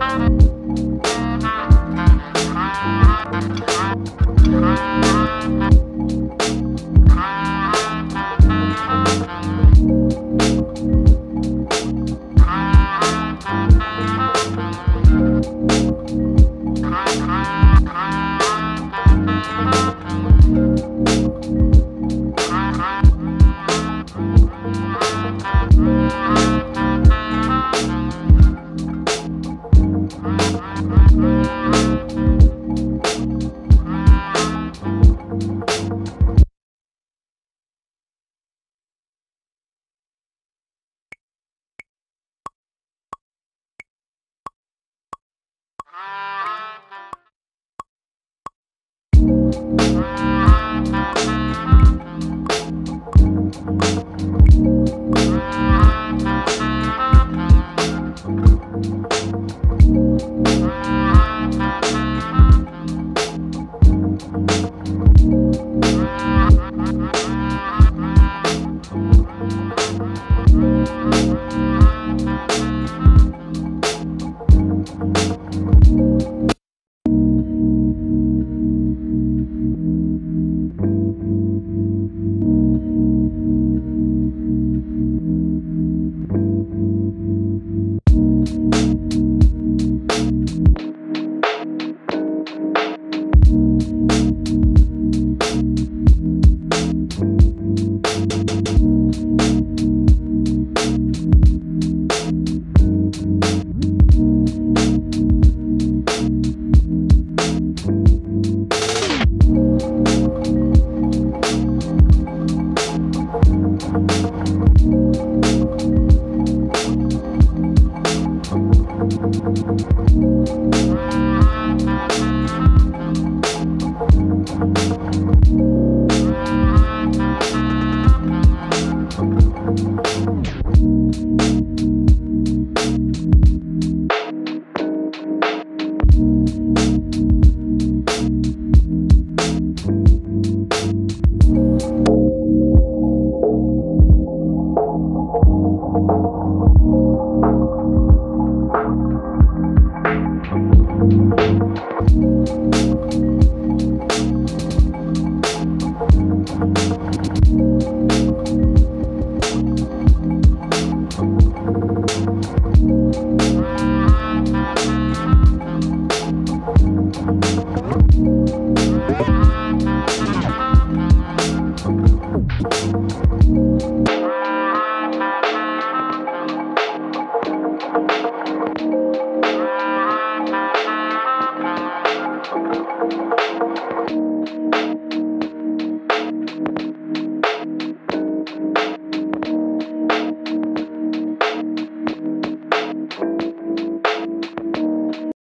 Thank